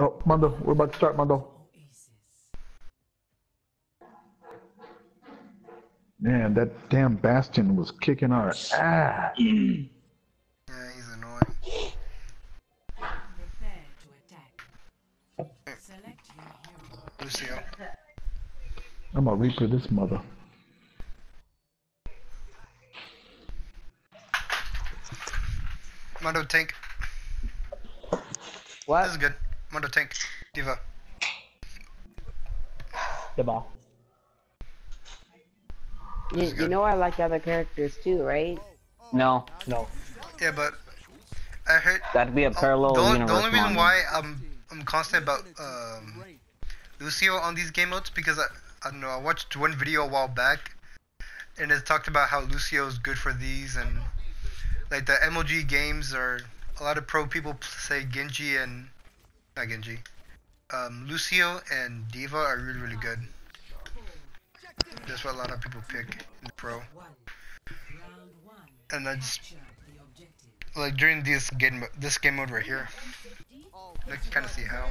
Oh, Mondo, we're about to start, Mondo. Man, that damn Bastion was kicking our ass. Yeah, he's annoying. Prepare to attack. Select your hero. Lucio. I'm a reaper this mother. Mondo tank. What? This is good. Mondo tank. D.Va. The ball. You, you know I like other characters too, right? No, No. Yeah, but I heard. that'd be a parallel the, only, the only reason why I'm I'm constant about um, Lucio on these game modes because I I don't know I watched one video a while back, and it talked about how Lucio is good for these and like the MLG games are a lot of pro people say Genji and not Genji, um, Lucio and D.Va are really really good. That's what a lot of people pick in the pro, Round one. and I just Capture the objective. like during this game this game mode right here. I can kind of see how.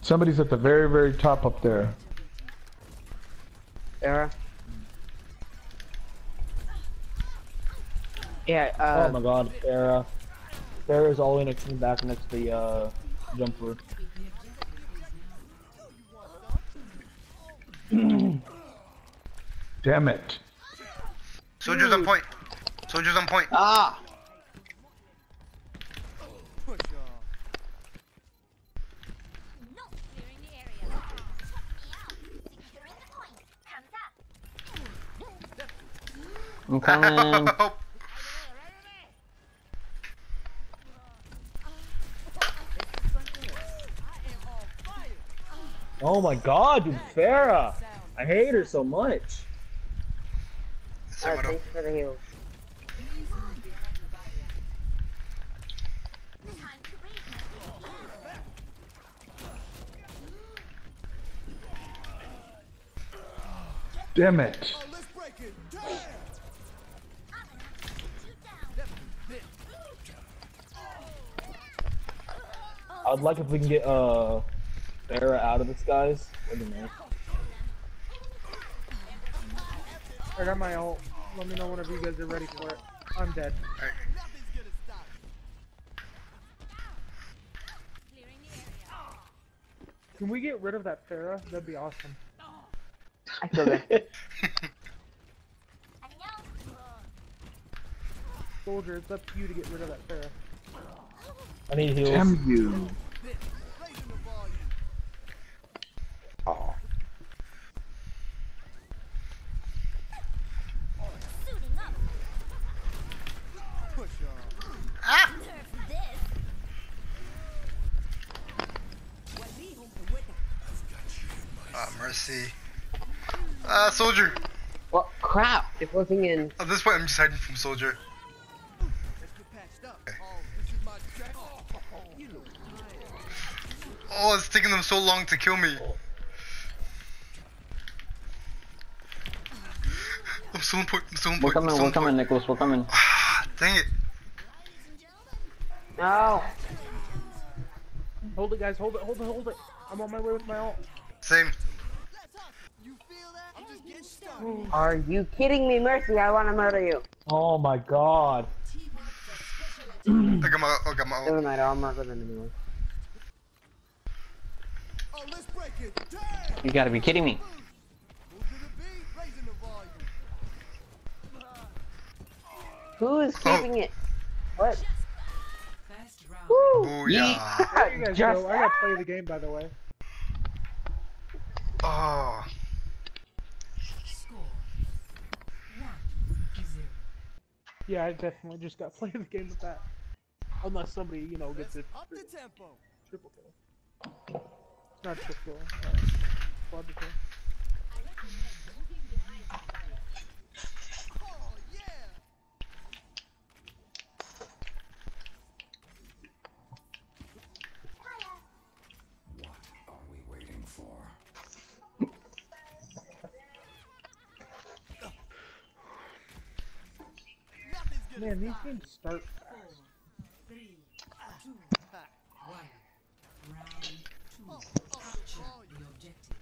Somebody's at the very, very top up there. Sarah? Yeah, oh uh, my god, Pharah. Pharah's all in next to back next to the uh, jumper. Damn it. Soldiers on point. Soldiers on point. Ah, Not clearing the area. Check me out. Securing the point. Hands up. I'm coming. Oh my god, dude, Pharah! I hate her so much. uh, thanks for the heal. Time to breathe. Damn it. I'm gonna shoot you down. I'd like if we can get uh Pharah out of this, guys. That'd be. I got my ult. Let me know whenever you guys are ready for it. I'm dead. Clearing. Can we get rid of that Pharah? That'd be awesome. I feel that. Soldier, it's up to you to get rid of that Pharah. I need heals. Damn you. Ah, mercy. Ah, soldier. well, crap! They're closing in. At this point, I'm just hiding from soldier. Oh, it's taking them so long to kill me. I'm so on point. I'm so on We're. I'm coming, so we're on coming. Nicholas, we're coming. Ah, dang it. No! Hold it, guys. Hold it, hold it, hold it. I'm on my way with my ult. Same. Are you kidding me, Mercy? I want to murder you. Oh my god. I got my, I got my Never ult. mind, I'll murder them anyway. You gotta be kidding me. Who is Oh. keeping it? What? First round. Woo! Booyah. There you guys Just go. I gotta play the game, by the way. Oh. Score. One. Zero. Yeah, I definitely just got to play the game with that. Unless somebody, you know, gets it. up Triple kill. Not triple kill. Uh, quadruple kill. Man, these games start fast. Three, two, one. Round two. Capture the objective.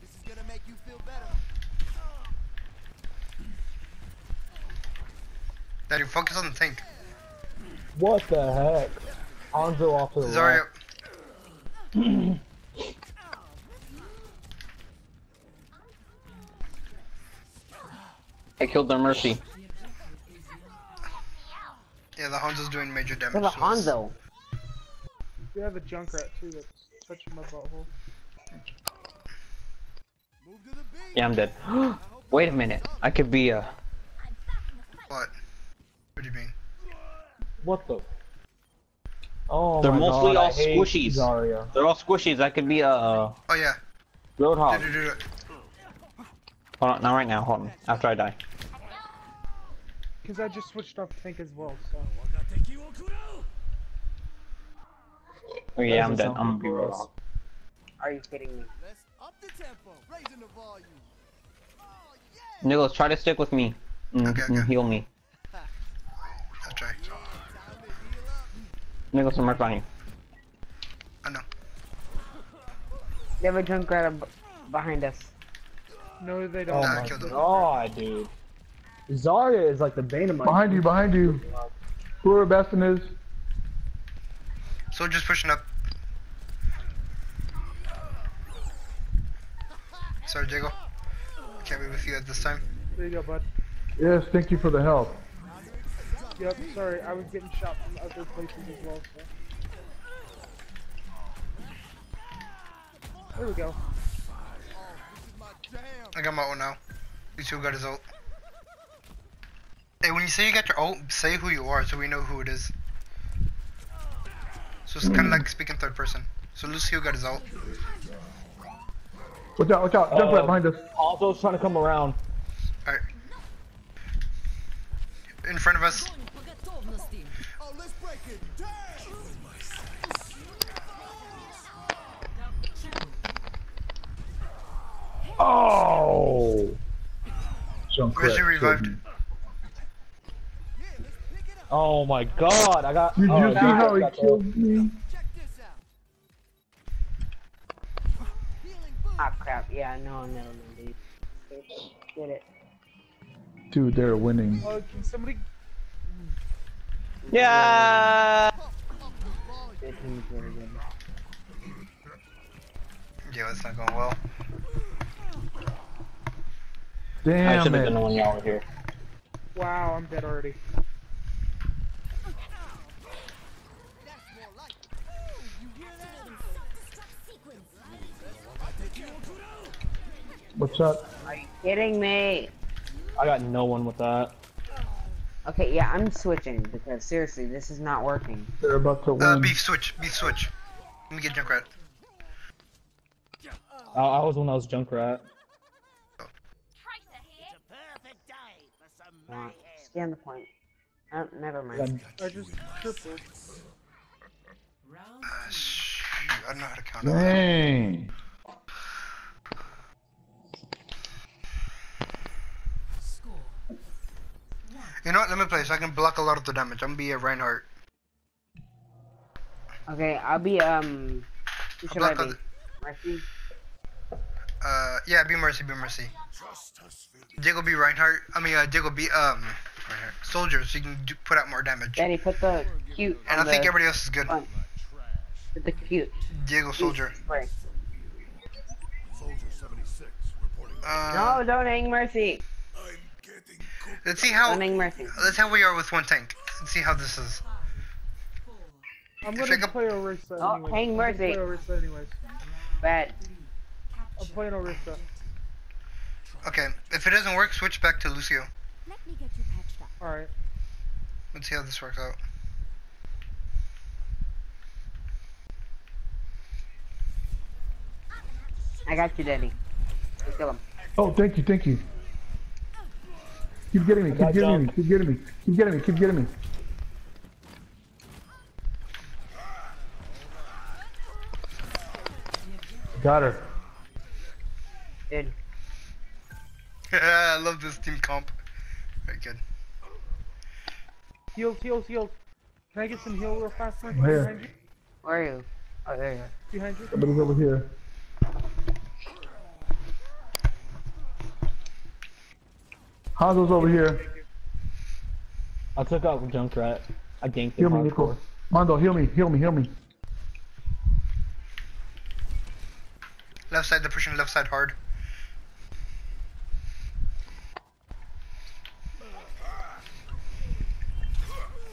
This is gonna make you feel better. Daddy, focus on the tank. What the heck? Hanzo off to the Zarya. right. I killed their Mercy. Yeah, the Hanzo's doing major damage. There's a. Hanzo. We have a Junkrat too that's touching my butthole. Move to the beat. Yeah, I'm dead. Wait a minute. I could be a. What? What do you mean? What the? Oh They're my mostly God, all I squishies. Zarya. They're all squishies. I could be a uh, Oh yeah. Roadhog. Do, do, do it. Hold on, not right now. Hold on. After I die. Cause I just switched off tank as well, so. Oh yeah, I'm Doesn't dead. I'm gonna be good. Roadhog. Are you kidding me? Let's up the tempo. Raising the volume. Oh, yeah. Nicholas, try to stick with me. And, Okay, okay. heal me. I'll try. Time to. Nicholas, I'm right behind you. I know. They have a Junkrat ab- behind us. No, they Oh don't. Nah, my god, dude. Zarya is like the bane of my. Behind you, behind you. Whoever Bastion is. Soldiers pushing up. Sorry, Jago. Can't be with you at this time. There you go, bud. Yes, thank you for the help. Yep, sorry, I was getting shot from other places as well, so. There we go. My jam. I got my ult now. These two got his ult. Hey, when you say you got your ult, say who you are so we know who it is. So it's kind of like speaking third person. So Lucio got his ult. Watch out, watch out. Jump Uh, right behind us. Hanzo's trying to come around. Alright. In front of us. Oh. Where's your revived? Yeah, let's pick it up. Oh my god, I got. Did oh, you see how he got killed me? Check this out. Ah crap, yeah, no, no, no, dude. Get it. Dude, they're winning. Oh, can somebody Yeah. Good team's really good. Yeah, it's not going well. I should have it. done it when y'all were here. Wow, I'm dead already. That's more like it. Ooh, you hear that? What's up? Are you kidding me? I got no one with that. Okay, yeah, I'm switching because seriously, this is not working. They're about to Uh, win. beef switch. Beef switch. Let me get Junkrat. I, I was when I was Junkrat. Uh, scan the point. Oh, never mind. I just tripled. Round Uh, shoot, I don't know how to count. it. Dang. score. You know what? Let me play so I can block a lot of the damage. I'm gonna be a Reinhardt. Okay, I'll be, um, who should I'll I block be? Mercy? Uh, yeah, be Mercy, be Mercy. Diego be Reinhardt. I mean, uh, Diego be um, Reinhardt. Soldier, so you can do, put out more damage. Daddy, put the cute And on I think everybody else is good. front. Put the cute. Diego Soldier. Spray. Uh, No, don't hang Mercy. let's see how Don't hang Mercy. let's see how we are with one tank. Let's see how this is. I'm gonna could- play Orisa Oh, anyways. hang I'm gonna Mercy. Play Orisa anyways. Bad. I'm playing Orisa. Okay, if it doesn't work, switch back to Lucio. Let me get you patched up. Alright. Let's see how this works out. I got you, Daddy. Let's kill him. Oh, thank you, thank you. Keep getting me, keep getting me, keep getting me, keep getting me, keep getting me. Got her. Dude, I love this team comp. Very good. Heals, heals, heals. Can I get some heal real fast, Frank? Where? Behind you? where are you? Oh, there you are. Behind you? Somebody's over here. Hanzo's over here. I took out the Junkrat. I ganked him Heal me. Nico. Mondo, heal me, heal me, heal me. Left side, they're pushing left side hard.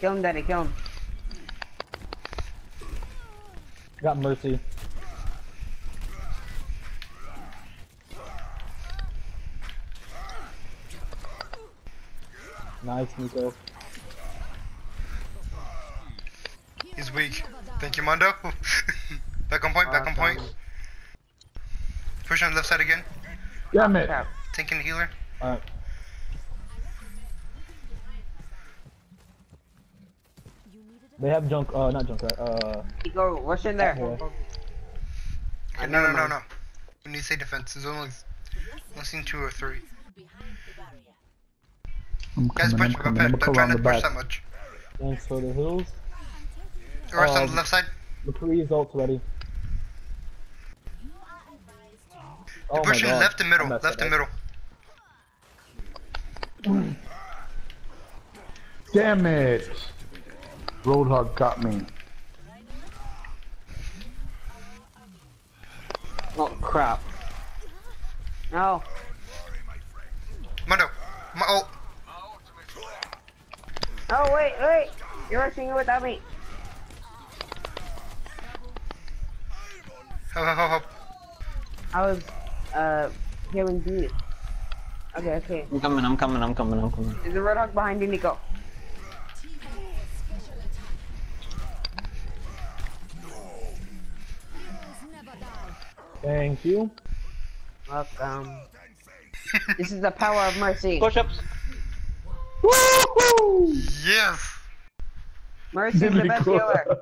Kill him, Daddy, kill him. Got Mercy. Nice, Nico. He's weak. Thank you, Mondo. back on point, back on ah, point. Push on left side again. Damn it. Crap. Taking the healer. Alright. They have junk, uh, not junk, uh, Nico, what's in there? Okay, no, no, no, no. We need to say defense. There's only, only seen two or three. I'm Guys, coming, push. I'm Don't coming. I'm don't gonna try on not the to push back. that much. Thanks for the hills. Or on Um, the left side. McCree's ult's ready. Oh my Pushing god. left and middle. Left and middle. Damn it. Roadhog got me. Oh, crap. No. Mondo. Mo- oh, Oh, wait, wait. You're rushing it without me. help, help, help, help. I was, uh, healing dude. Okay, okay. I'm coming, I'm coming, I'm coming, I'm coming. There's a Roadhog behind you, Nico. Thank you. Welcome. this is the power of mercy. Push ups. Yes. Mercy is the best Nico. healer.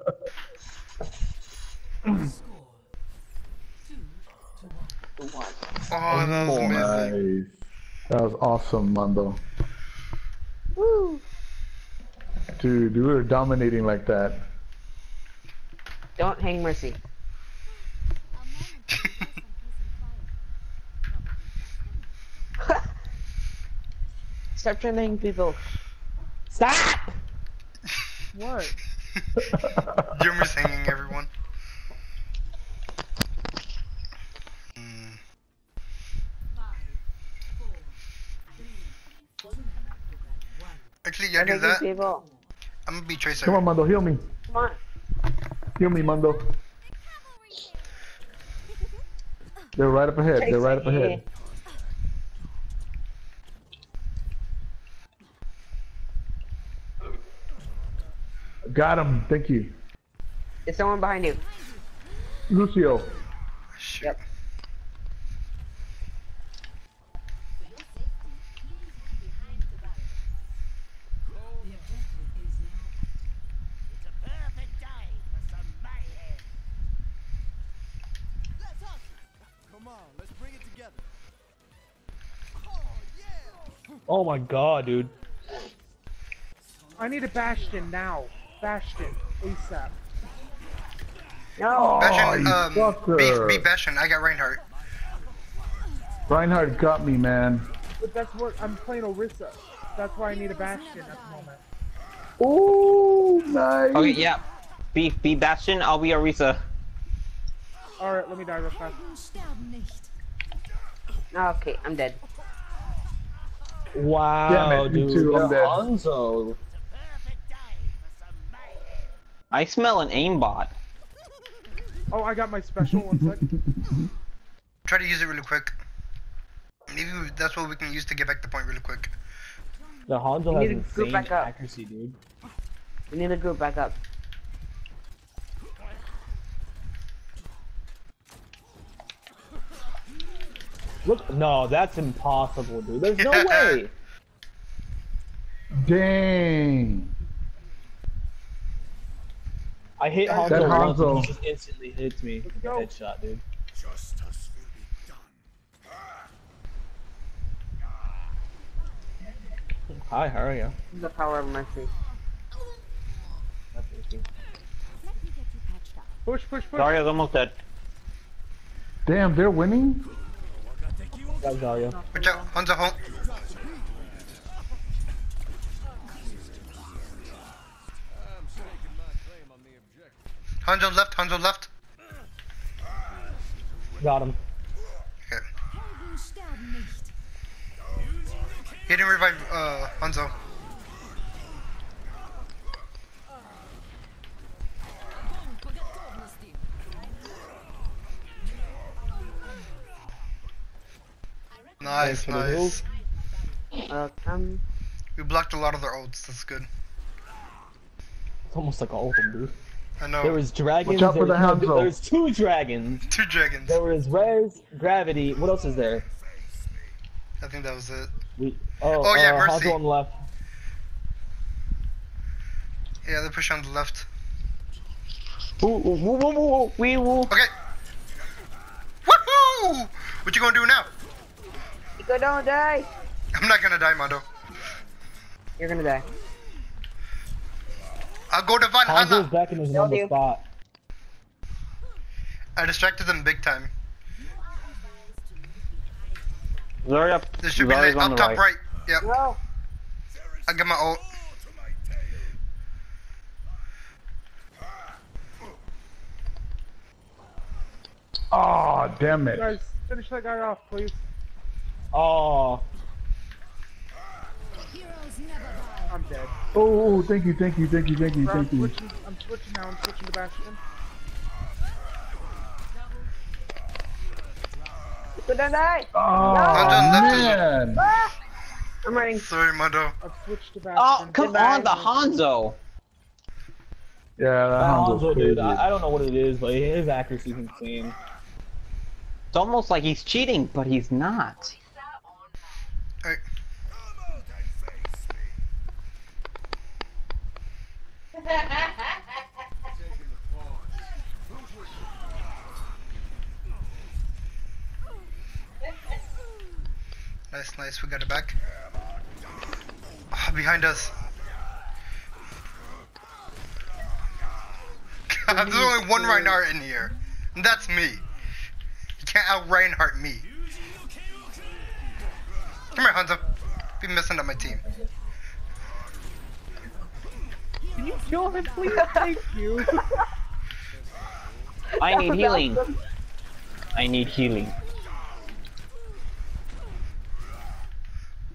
Oh, that was oh, amazing. Nice. That was awesome, Mondo. Woo. Dude, we were dominating like that. Don't hang mercy. Stop trying to hang people. Stop! What? Jimmer's hanging everyone. Hmm. Actually, yeah, Stop do that. people. I'm gonna be Tracer. Come on, Mando, heal me. Come on. Heal me, Mando. They're right up ahead. They're right up ahead. Got him. Thank you. There's someone behind you. Lucio. Shit. Yep. Come on, let's bring it together. Oh. Oh my god, dude. I need a Bastion now. Bastion. ASAP. No. Bastion, you um, fucker. beat, beat Bastion. I got Reinhardt. Reinhardt got me, man. But that's what I'm playing Orisa. That's why I need a Bastion at the moment. Ooh, nice. Okay, yeah. Be, be Bastion, I'll be Orisa. Alright, let me die real fast. Okay, I'm dead. Wow, Damn it, dude. too, I'm they're dead. Hanzo. I smell an aimbot. Oh, I got my special. One sec. Try to use it really quick. Maybe that's what we can use to get back the point really quick. The Hanzo You has need to group insane back up. accuracy, dude. We need to group back up. Look, no, that's impossible, dude. There's no way. Dang. I hit Hanzo, Hanzo. Once, he just instantly hits me with a headshot, dude. Justice will be done. Ah. Hi, how are you? The power of mercy. Push, push, push. Zarya's almost dead. Damn, they're winning? That was Zarya. Watch out, Hanzo home. Hanzo left, Hanzo left. Got him. Okay. Helden sterben nicht. He didn't revive uh, Hanzo. Nice, Thanks for the nice. Welcome. We blocked a lot of their ults. That's good. It's almost like all of them, dude. I know. There was dragons. Watch out for there, the was, Hanzo. no, there's two dragons. two dragons. There was Res, Gravity. What else is there? I think that was it. We, oh, Oh, yeah, uh, Mercy. Hanzo on the left. Yeah, they push on the left. Ooh, ooh, woo, woo, woo, woo, wee, woo. Okay. Woohoo! What you gonna do now? Nico, don't die! I'm not gonna die, Mondo. You're gonna die. I'll go to Van Hanzo's Hanna. back in his Killed normal you. spot. I distracted them big time. Zarya, There should be Zarya's like, on up the top right. right. Yep. No! I got my ult. Oh, damn it. Guys, finish that guy off, please. Oh, Heroes never die. I'm dead. Oh, thank you, thank you, thank you, thank you, Bro, I'm thank you. switching, I'm switching now. I'm switching to Bastion. Nico, don't die! Oh, Hanzo left man. Ah! I'm running. Sorry, Mondo. I've switched to Oh, Bastion. come Goodbye. on, the Hanzo. Yeah, that that Hanzo's Hanzo, dude. I, I don't know what it is, but his accuracy is insane. It's almost like he's cheating, but he's not. Nice, nice. We got it back. Ah, behind us. God, there's only one Reinhardt in here. And that's me. You can't out Reinhardt me. Come here, Hanzo. Be messing up my team. Can you kill him, please? Thank you. I need healing. I need healing.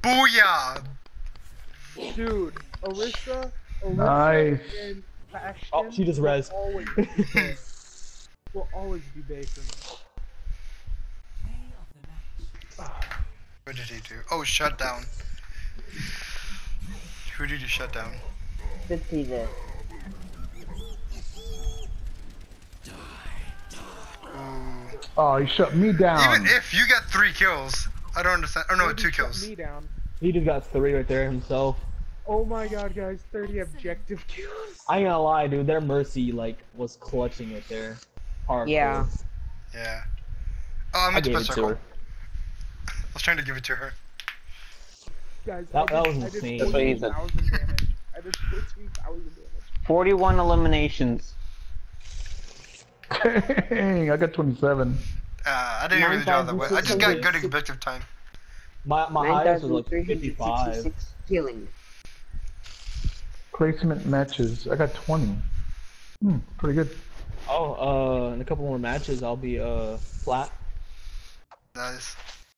Booyah! Dude, Orisa, Orisa, Nice. and Bastion Oh, she just will res. Always will always be Bay for me. What did he do? Oh, shut down. Who did he shut down? Good see this. Oh, he shut me down. Even if you got three kills, I don't understand. Oh no, Maybe two shut kills. Me down. He just got three right there himself. Oh my god, guys, 30 objective kills. I ain't gonna lie, dude. Their mercy like was clutching it there. Hardcore. Yeah. Yeah. Oh, I'm I gave best it to her. I was trying to give it to her. Guys, That- I that did, was I did insane. That's what he said. 14,000 damage. Did 14,000 damage. 41 eliminations. Dang, I got 27. Uh, I didn't really draw that way. I just got good objective time. My my highest was like 55. 9,366 healing. Placement matches. I got 20. Hmm, pretty good. Oh, uh, in a couple more matches, I'll be uh flat. Nice.